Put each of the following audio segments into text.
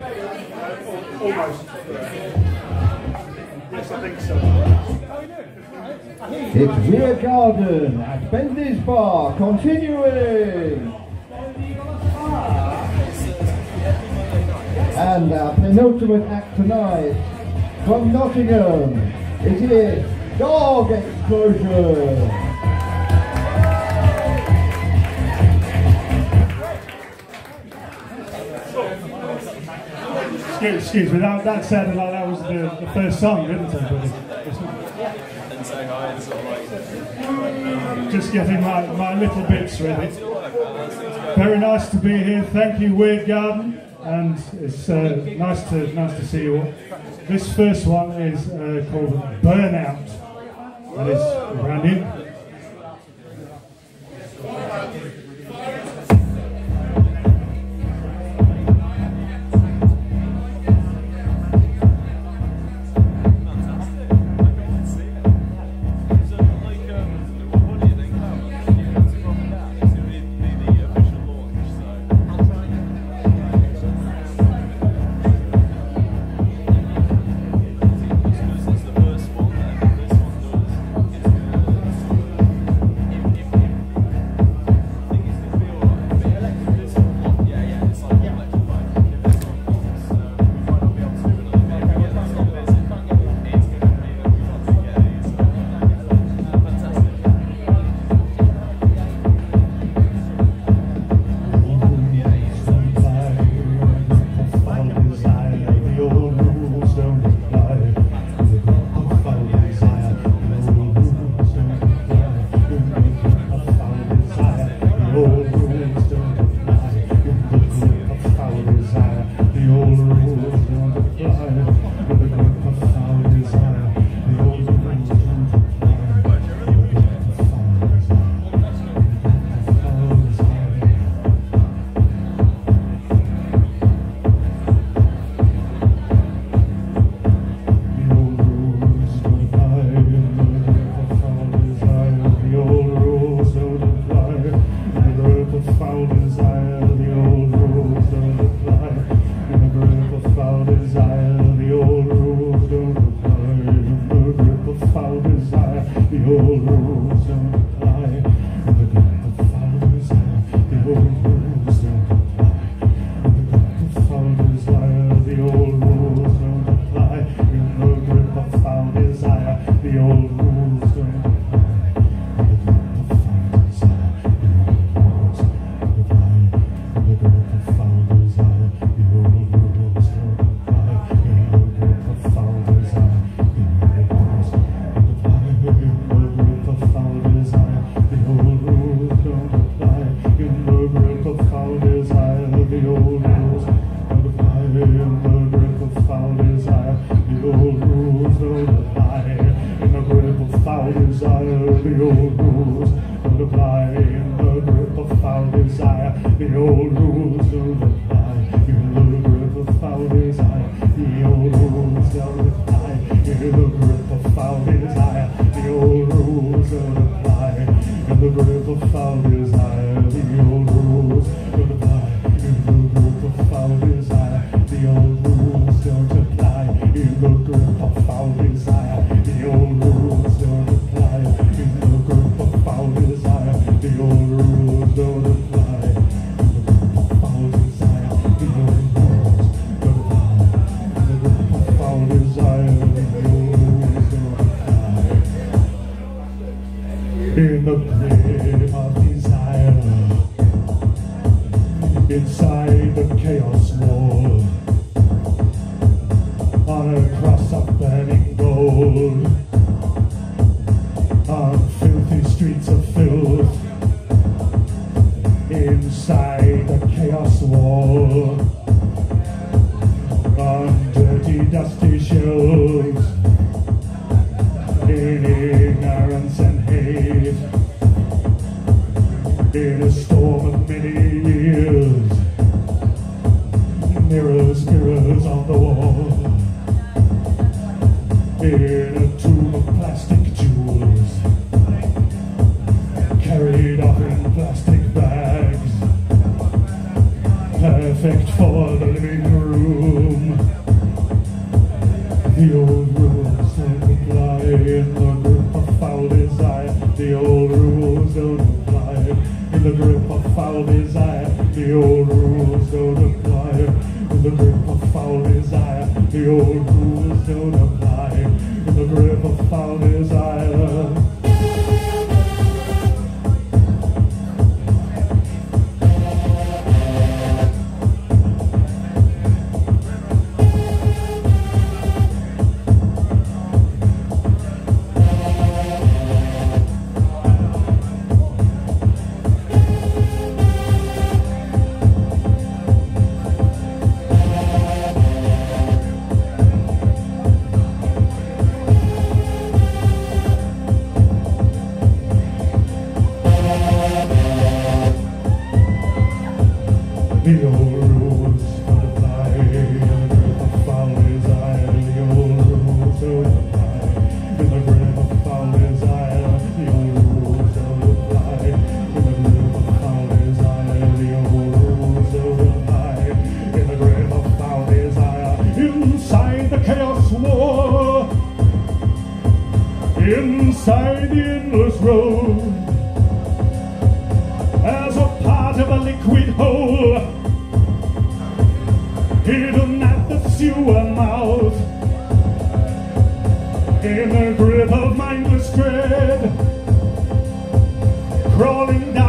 Almost. Yes, I think so. It's Weird Garden at Bentley's Bar, continuing. And our penultimate act tonight, from Nottingham, it is Dog Explosion. Excuse, me, that, that sounded like that was the, the first song, didn't it? But and say hi sort of like. just getting my, my little bits ready. Very nice to be here. Thank you, Weird Garden, and it's uh, nice to nice to see you all. This first one is uh, called Burnout. That is brand new. Perfect for the living room. In the grip of mindless dread, crawling down.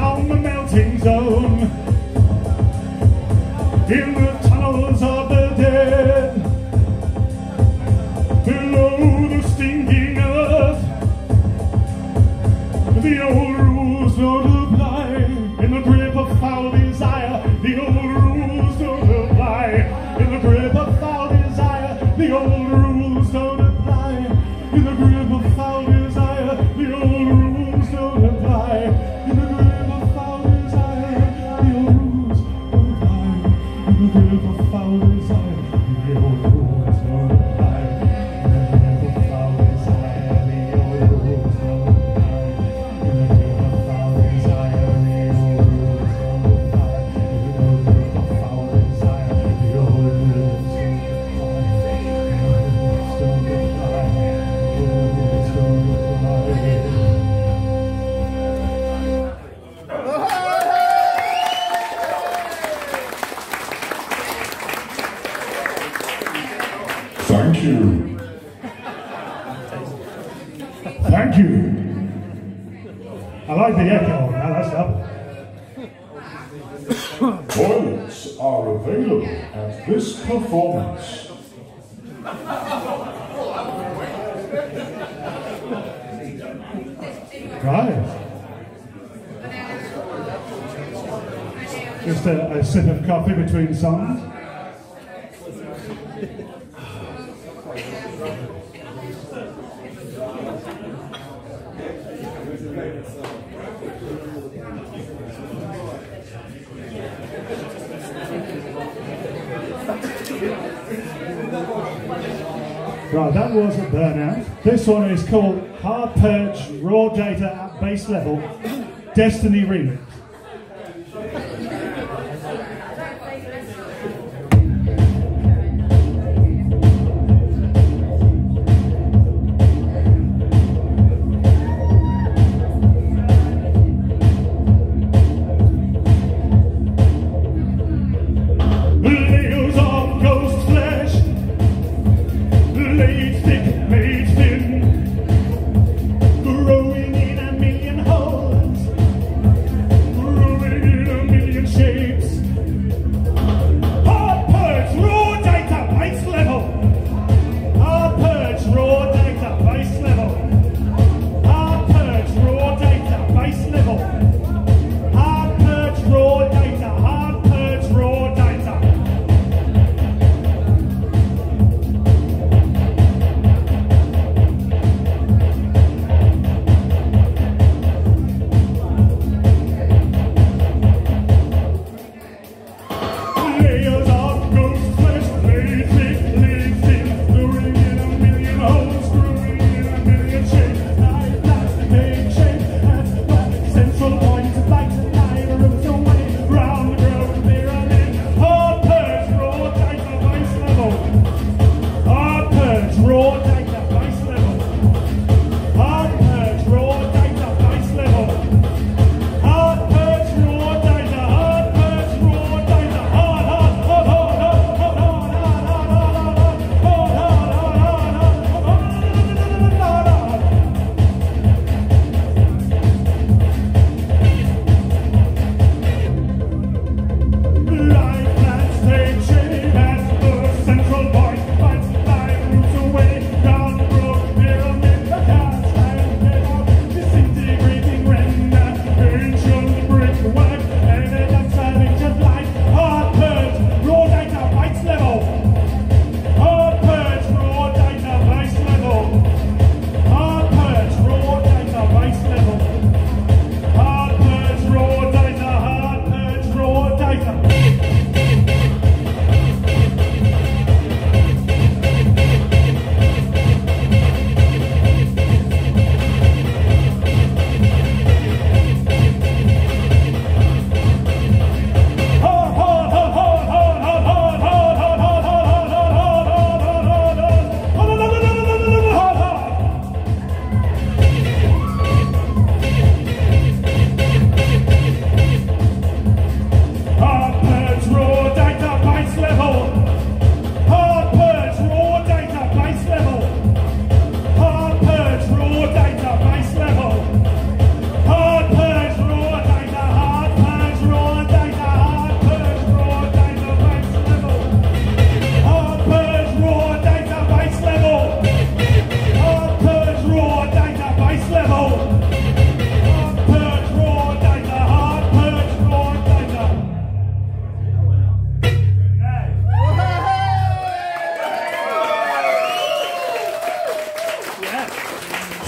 like the echo. Now that's up. Toilets are available at this performance. right. Just a, a sip of coffee between songs. was a burnout. This one is called Hard Purge Raw Data at Base Level Destiny Remix.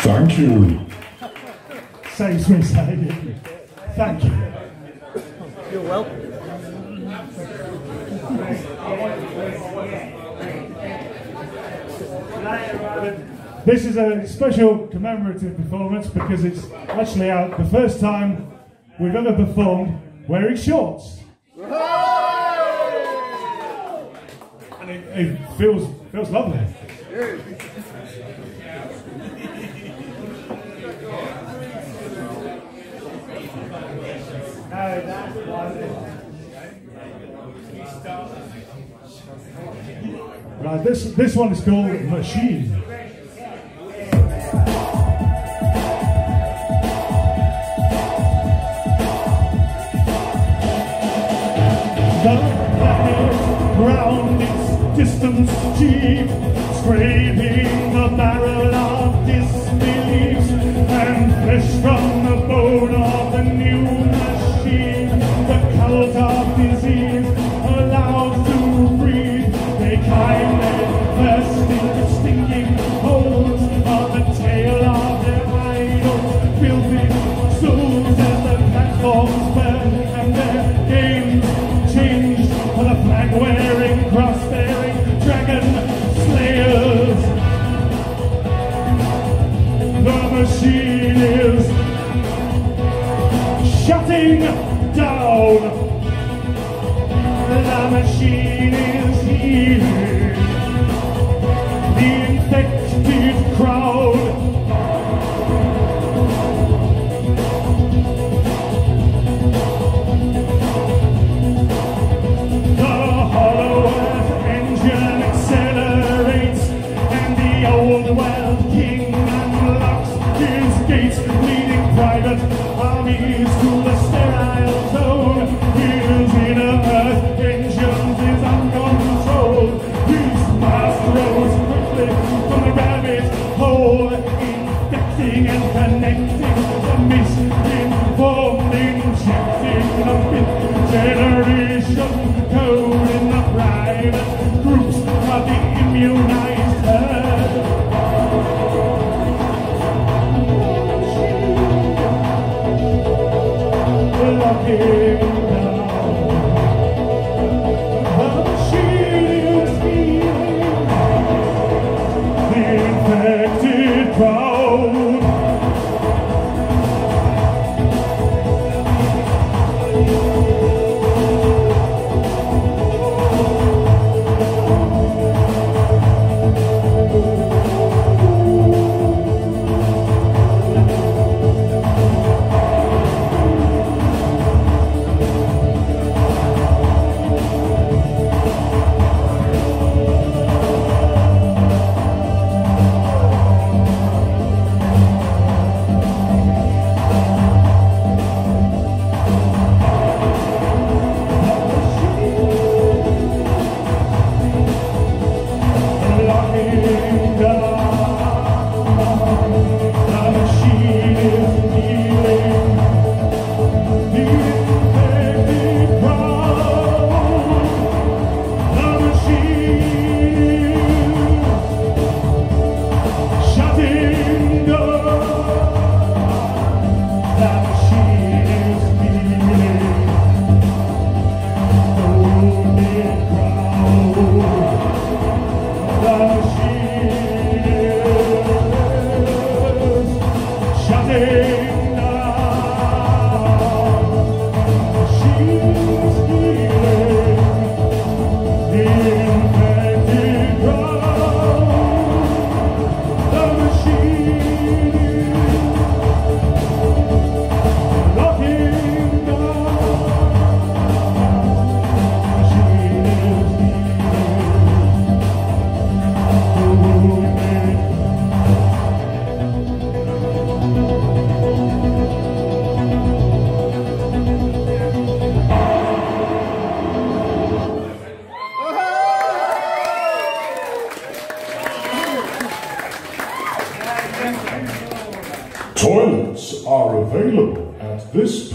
Thank you. Thanks, Miss Heidi. Thank you. You're welcome. This is a special commemorative performance because it's actually the first time we've ever performed wearing shorts. And it, it feels, feels lovely. Right, this, this one is called Machine. scraping the barrel of and fish from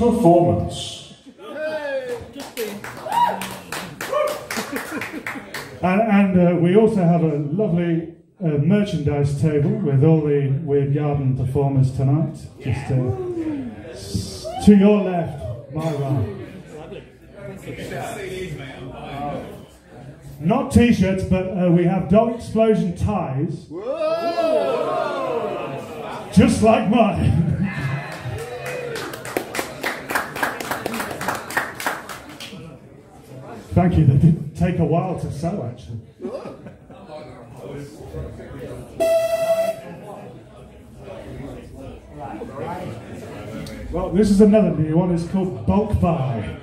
performance. and, and uh, we also have a lovely uh, merchandise table with all the Weird Garden performers tonight. Just uh, to your left, my right. Not t-shirts, but uh, we have dog explosion ties. Just like mine. Thank you. They did take a while to sew, actually. Well, this is another new one. It's called Bulk Buy.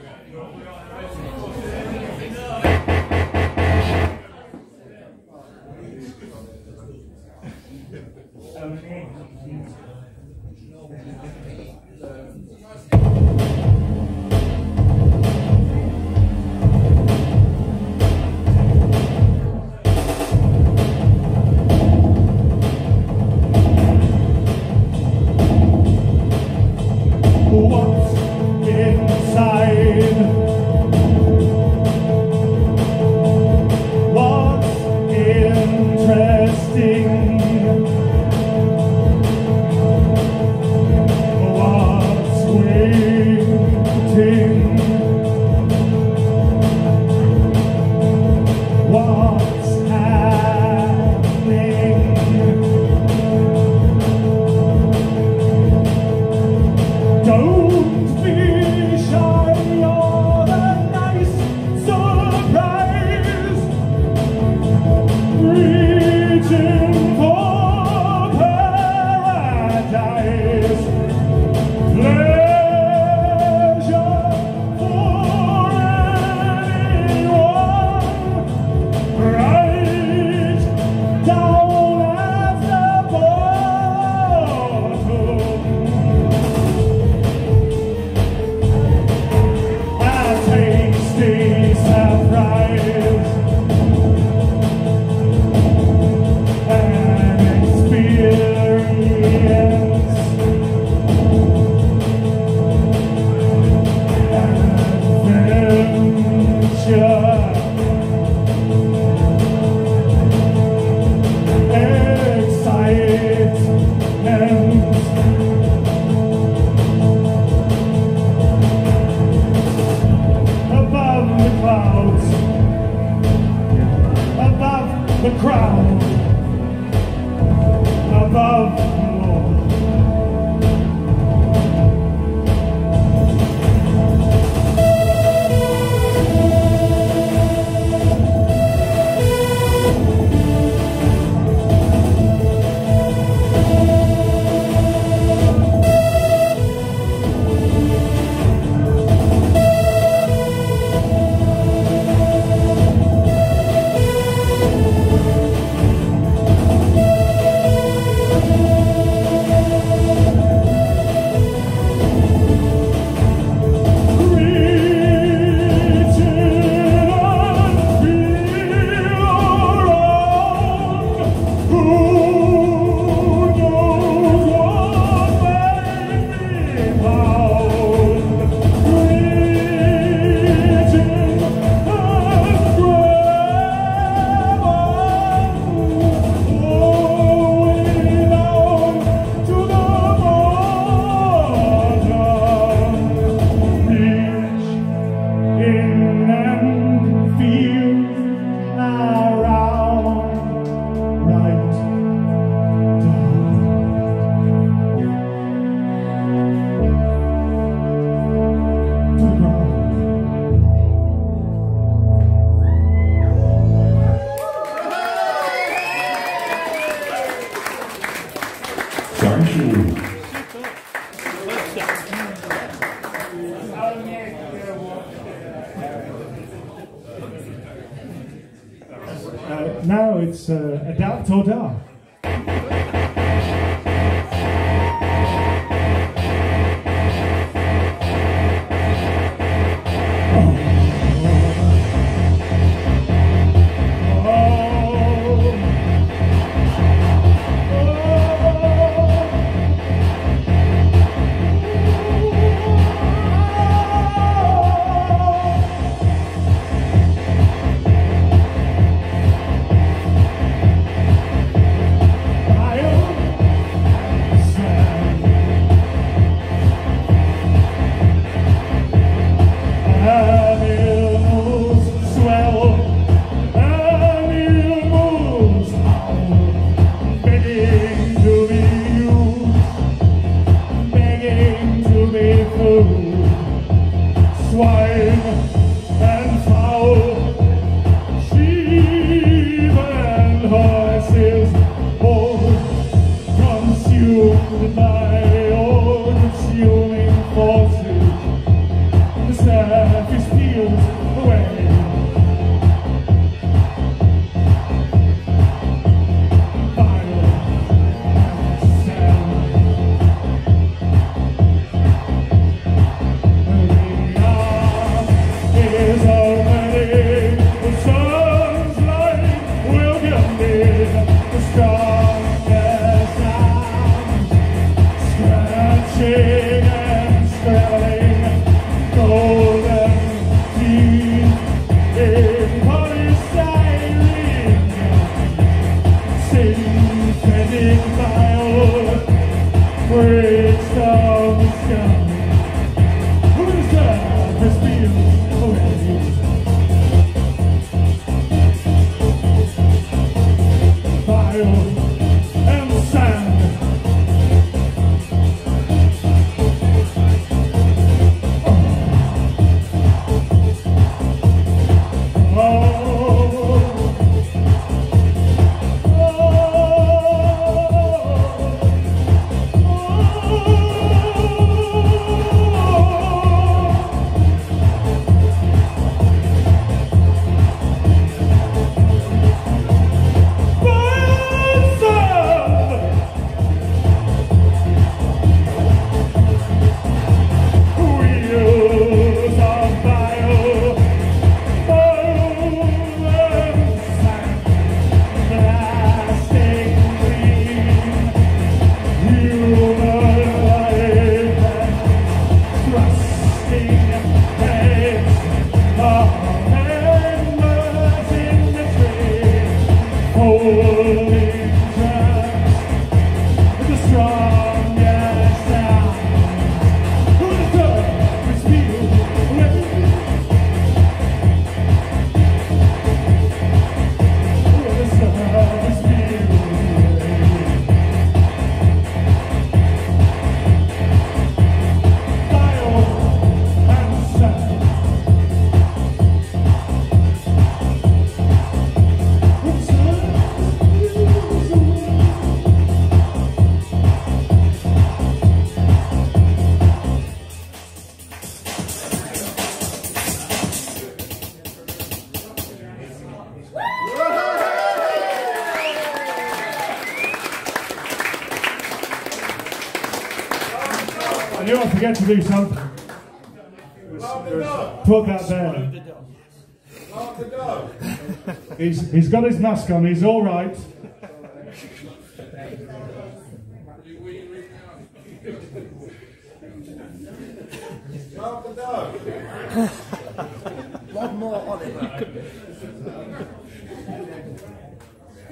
To do something. Put that there. He's, he's got his mask on, he's all right.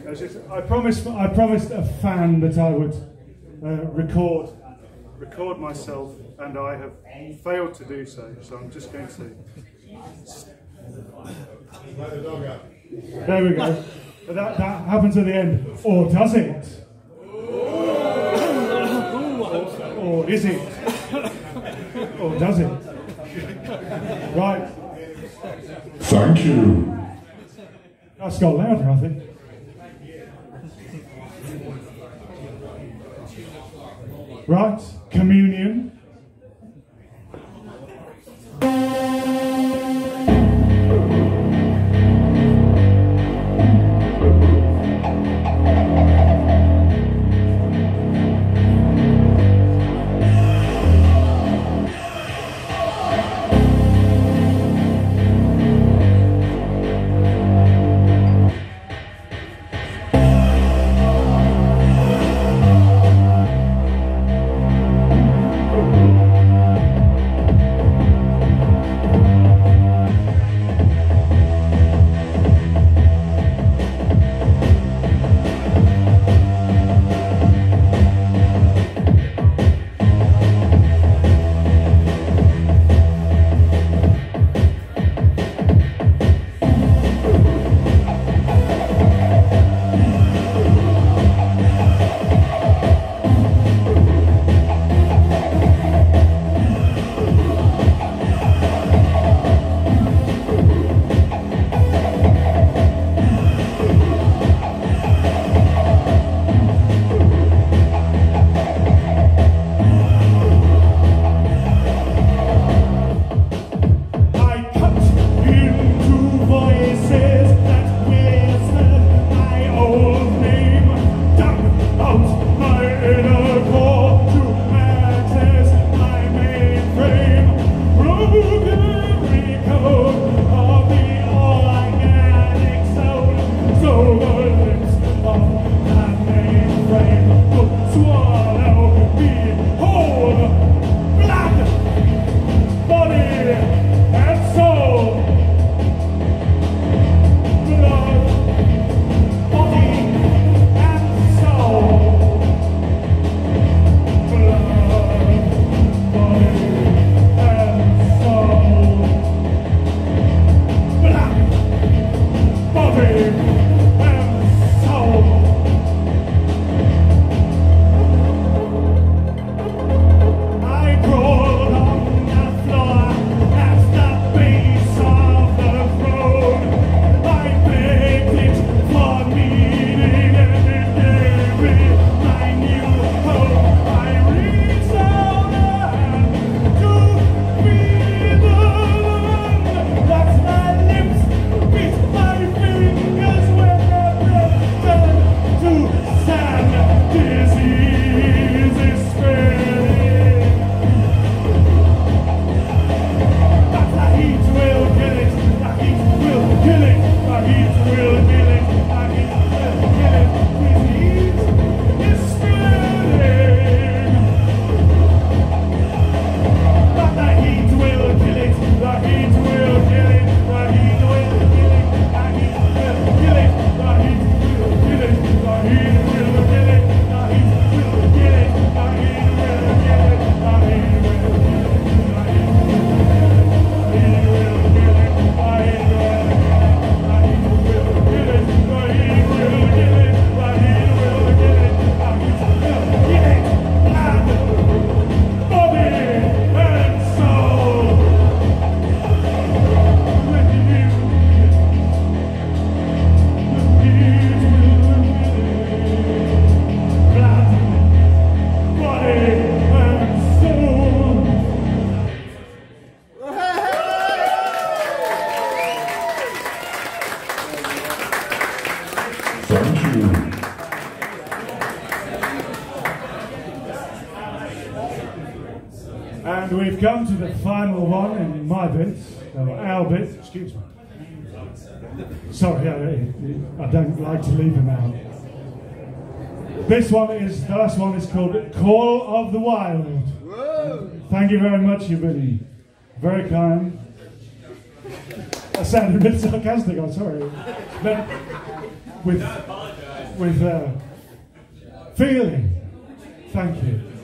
I was just- I promised, I promised a fan that I would uh, record, record myself, and I have failed to do so. So I'm just going to. There we go. But that, that happens at the end, or does it? Or is it? Or does it? Right. Thank you. That's got louder, I think. Right, communion. I don't like to leave him out. This one is, the last one is called Call of the Wild. Thank you very much, you buddy. Very kind. I sounded a bit sarcastic, I'm sorry. But with, with uh, feeling. Thank you.